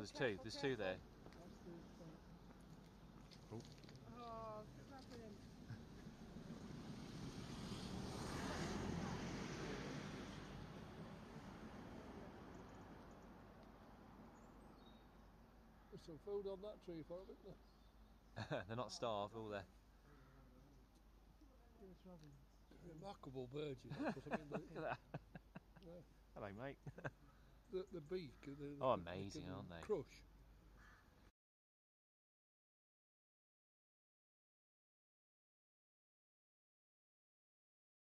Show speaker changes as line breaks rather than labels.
there's two. There's two there.
Oh, him.
There's some food on that tree for them, isn't there?
They're not starved, all they?
Remarkable bird, you know. I mean,
Look at that.
Yeah.
Hello, mate.
the, the beak, the,
Oh, amazing, aren't they?
Crush.